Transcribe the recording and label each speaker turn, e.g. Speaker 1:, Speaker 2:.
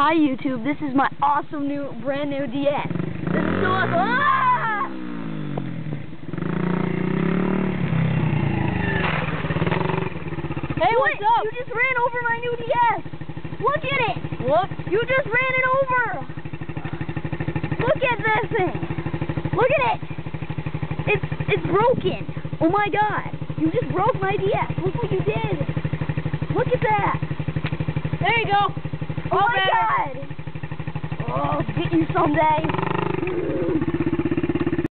Speaker 1: Hi YouTube, this is my awesome new, brand new DS. This is so awesome. Ah!
Speaker 2: Hey,
Speaker 1: What?
Speaker 2: what's up?
Speaker 1: You just ran over my new DS. Look at it.
Speaker 2: What?
Speaker 1: You just ran it over. Look at this thing. Look at it. It's it's broken. Oh my god. You just broke my DS. Look what you did. Look at that.
Speaker 2: There you go.
Speaker 1: Oh
Speaker 2: All
Speaker 1: my
Speaker 2: better.
Speaker 1: god. Get you someday.